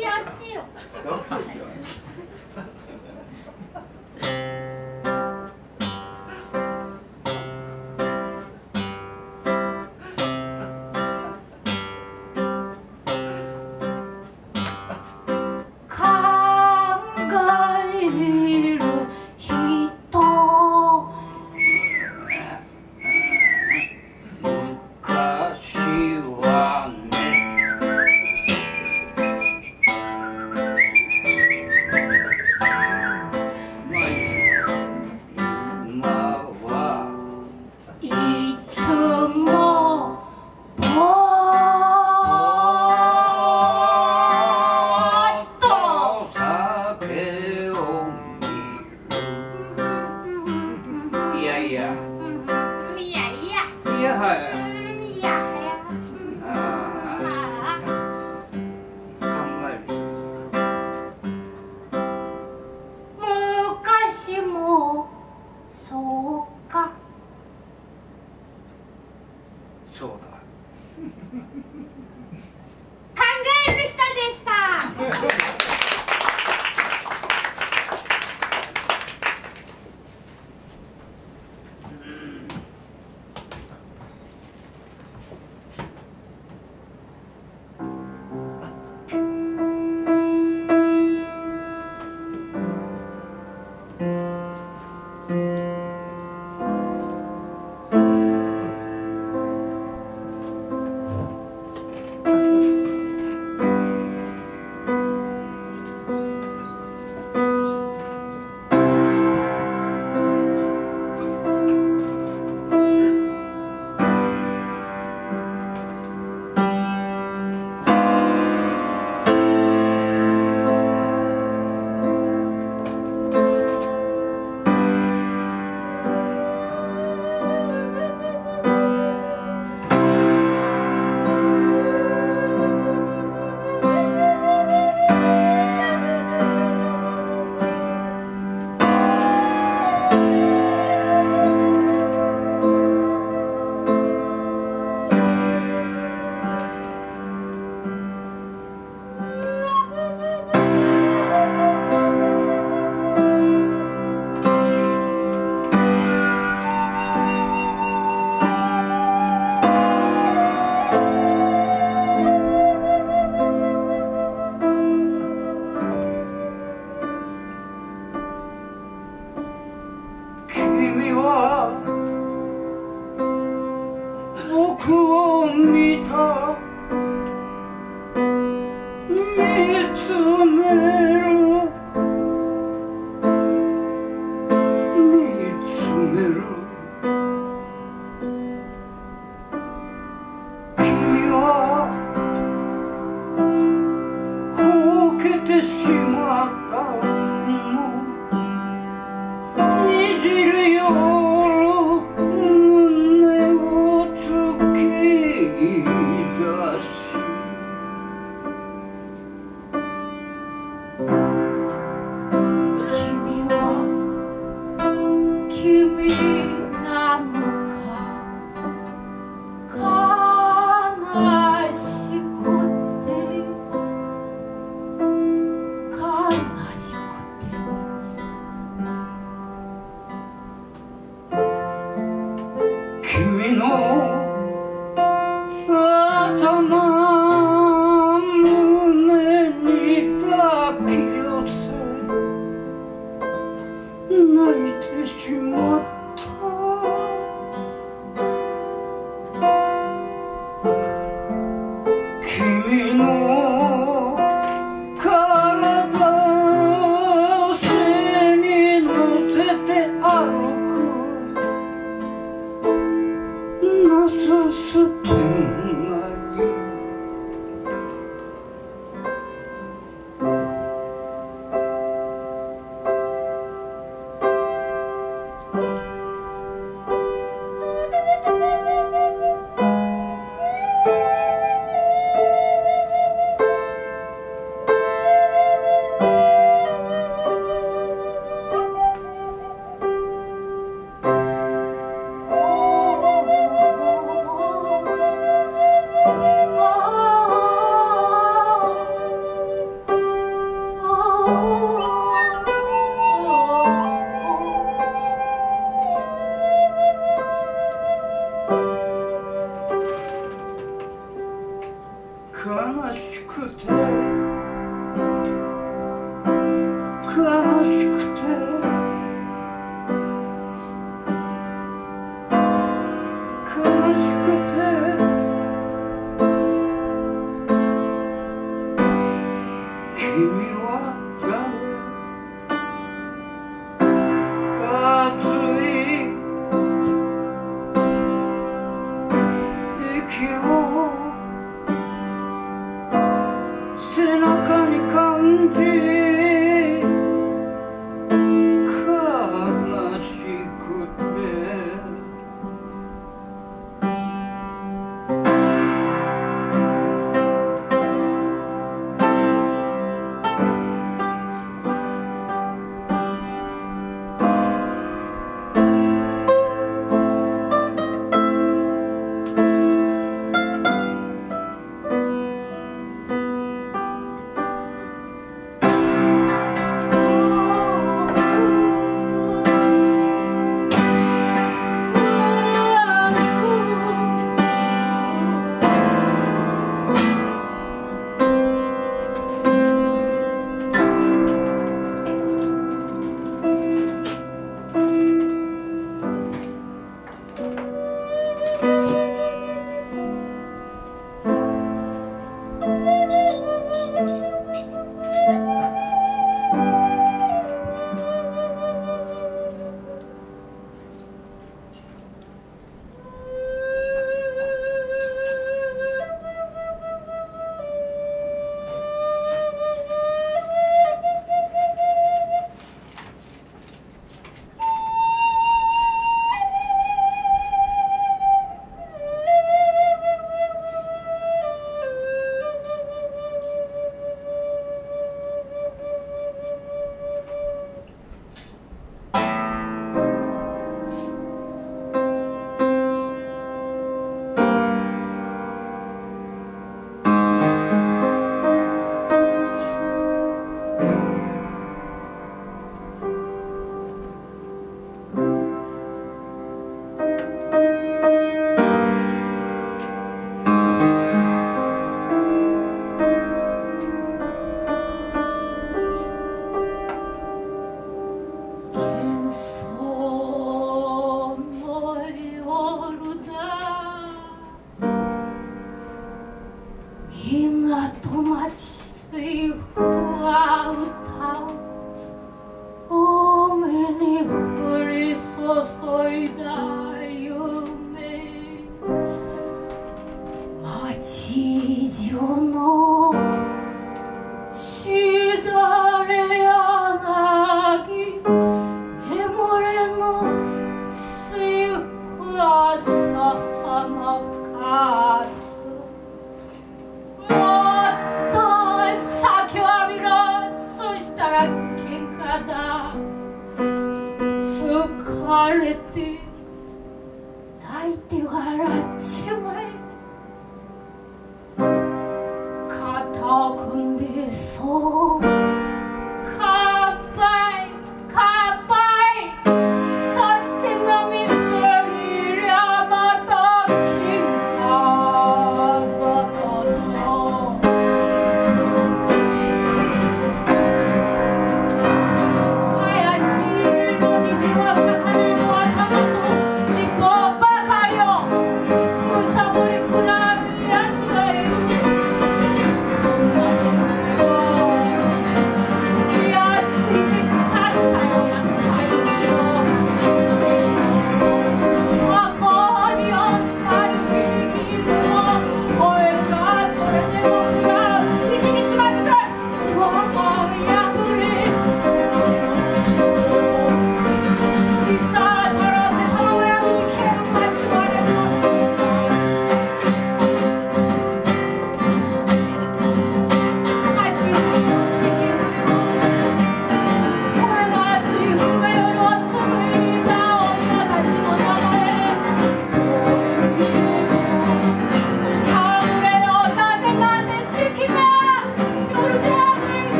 やってよ。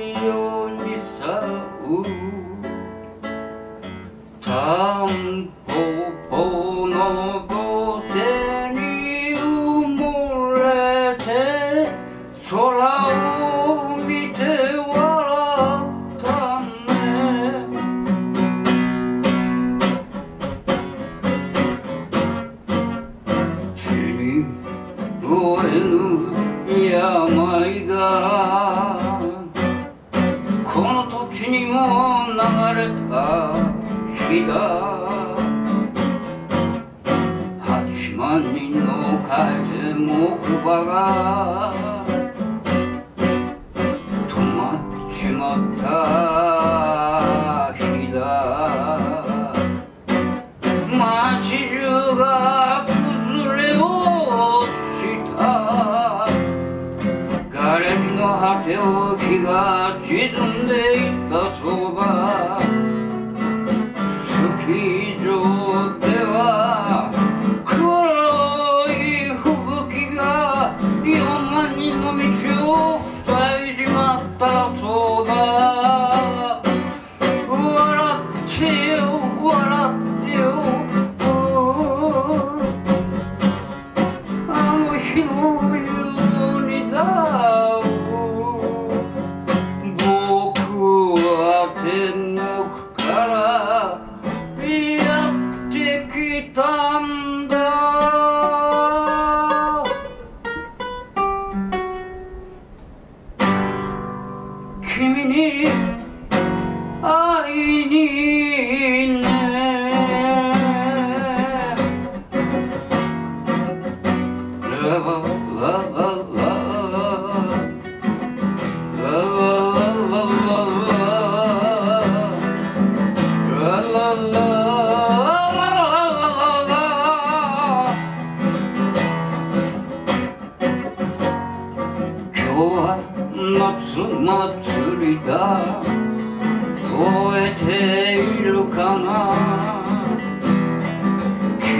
우연히 사우 다음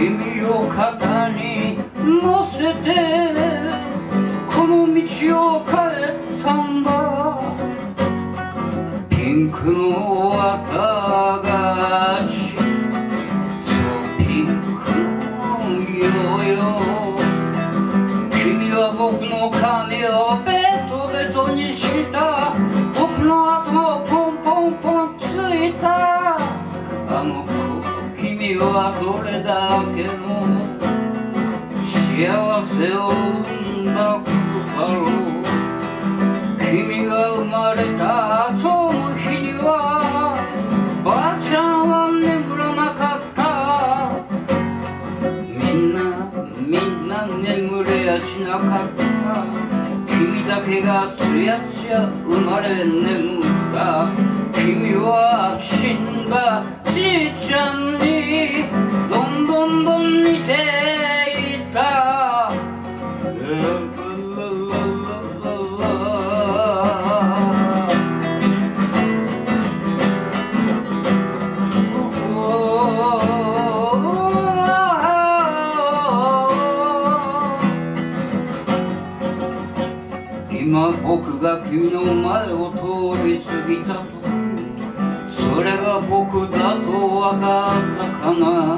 君を肩に乗せてこの道を帰ったんだ。ピンクの綿手がつやつや生まれ眠った君は死んだじいちゃんに地の前を通り過ぎた。それが僕だとわかったかな。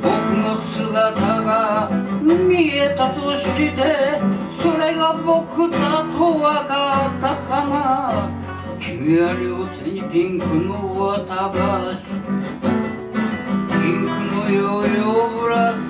僕の姿が見えたとしてそれが僕だとわかったかな。君は両手にピンクの綿菓子ピンクのヨーヨーブラス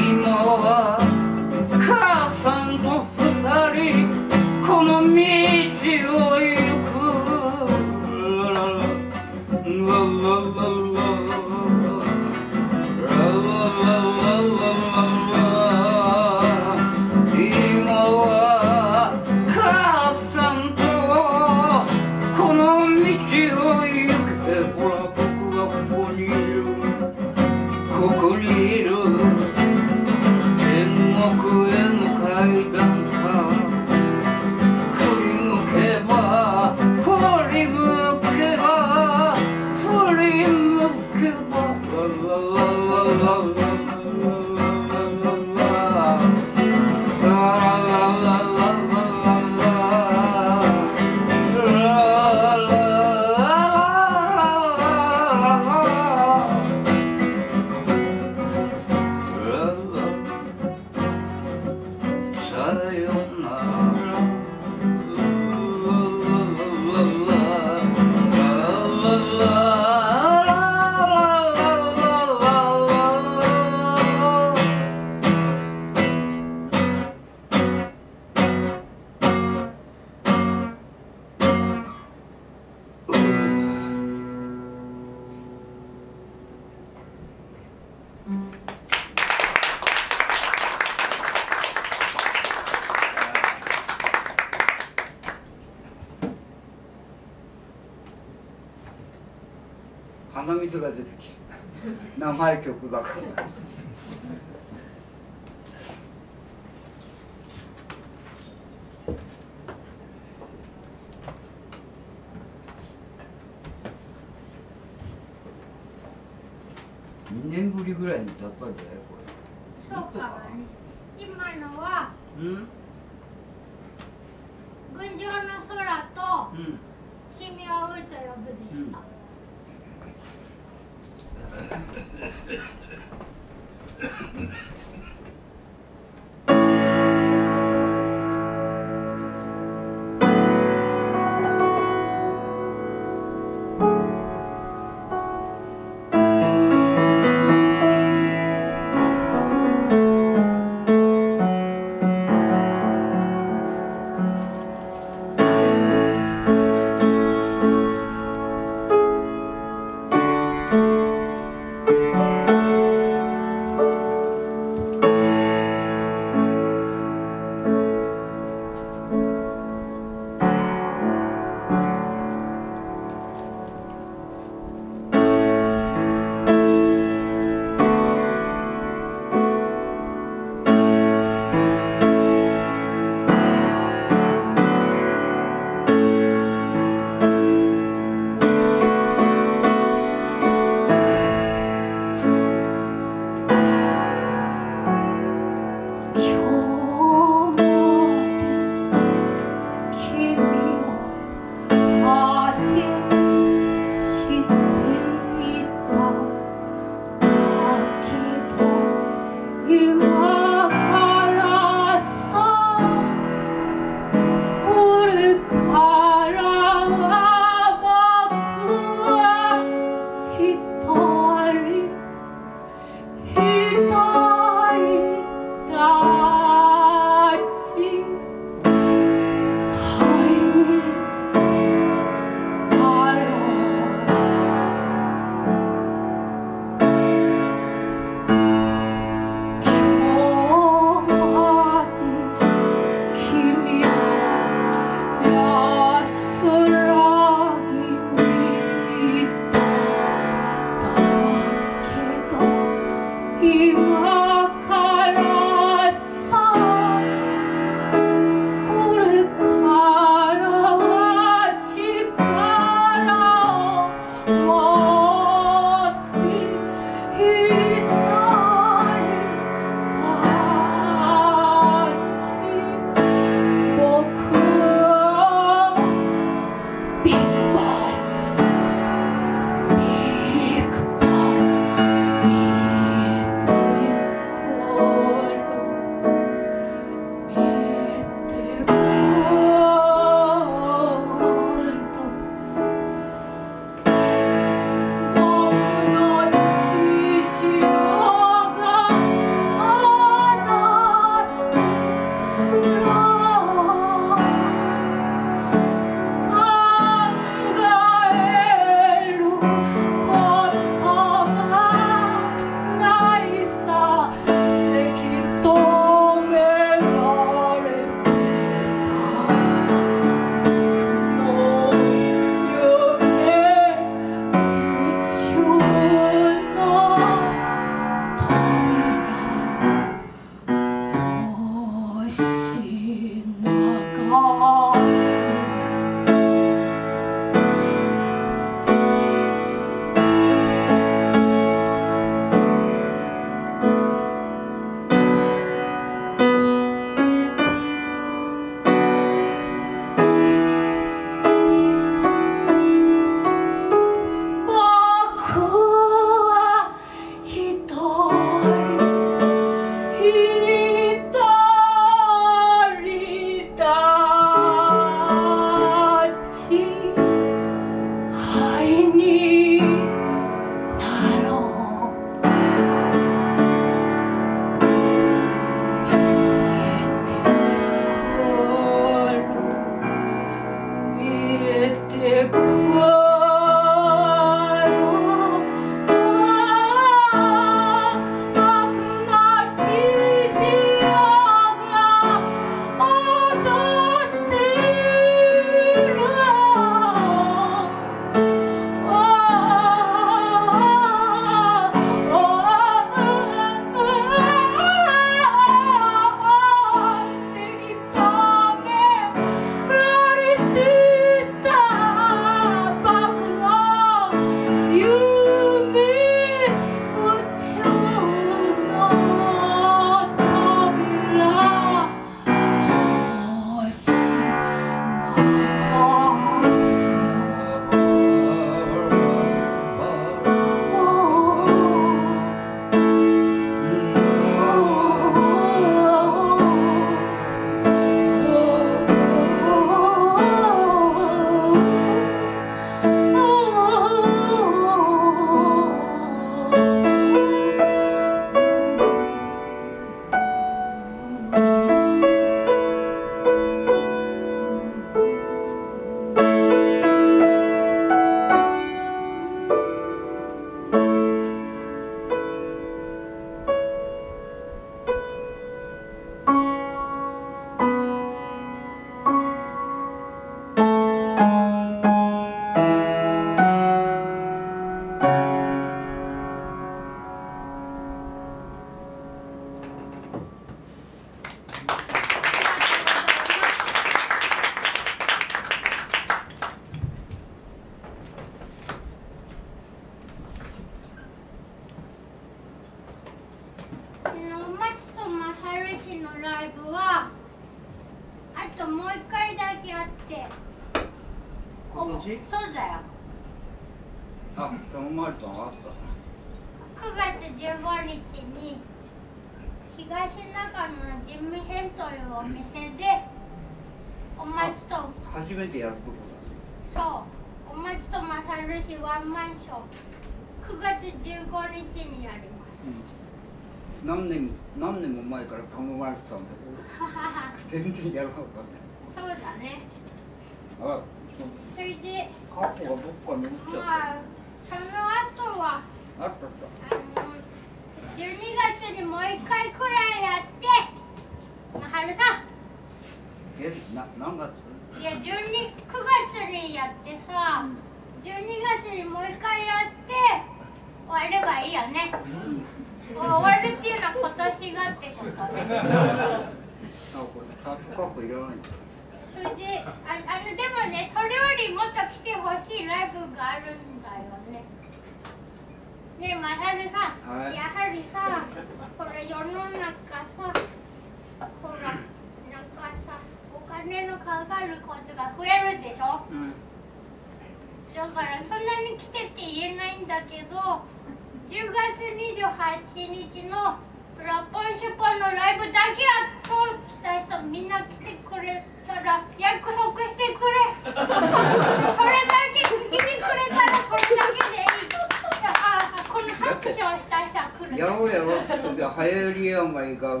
やろうやろう。ってで流行り病が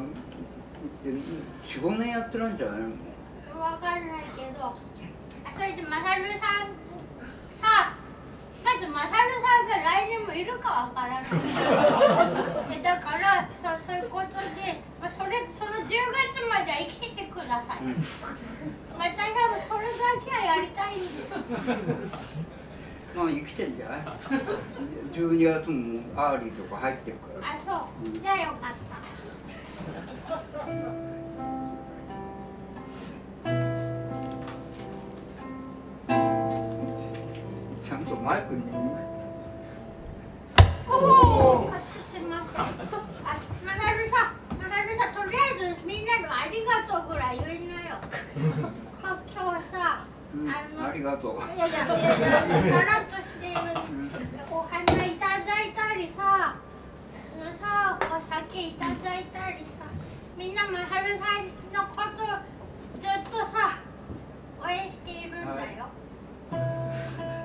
45年やってるんじゃないの？わかんないけどあそれでマサルさんさまずマサルさんが来年もいるかわからない。えだからそそういうことで、まあ、それその10月までは生きててください、うん。私はそれだけはやりたいんですまあ生きてんじゃない？12月もアーリーとか入ってるから。あそう。じゃあよかった。ちゃんとマイクに。あすすいません。あマサルさん。マサルさんとりあえずみんなのありがとうぐらい言いなよ。あ今日さうんあのありがとう。いやいやさらっとしているお花いただいたりささお酒いただいたりさみんなもはるさんのことずっとさ応援しているんだよ、い